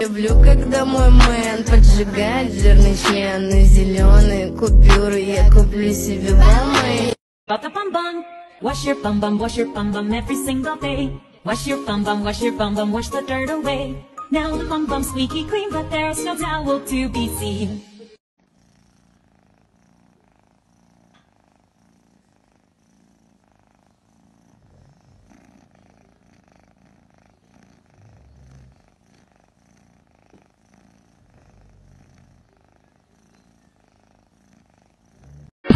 Люблю, когда мой мэн поджигает жирный член И зеленые купюры я куплю себе мамой Ba-da-bum-bum, wash your bum-bum, wash your bum-bum every single day Wash your bum-bum, wash your bum-bum, wash the dirt away Now the bum-bum's squeaky clean, but there's no towel to be seen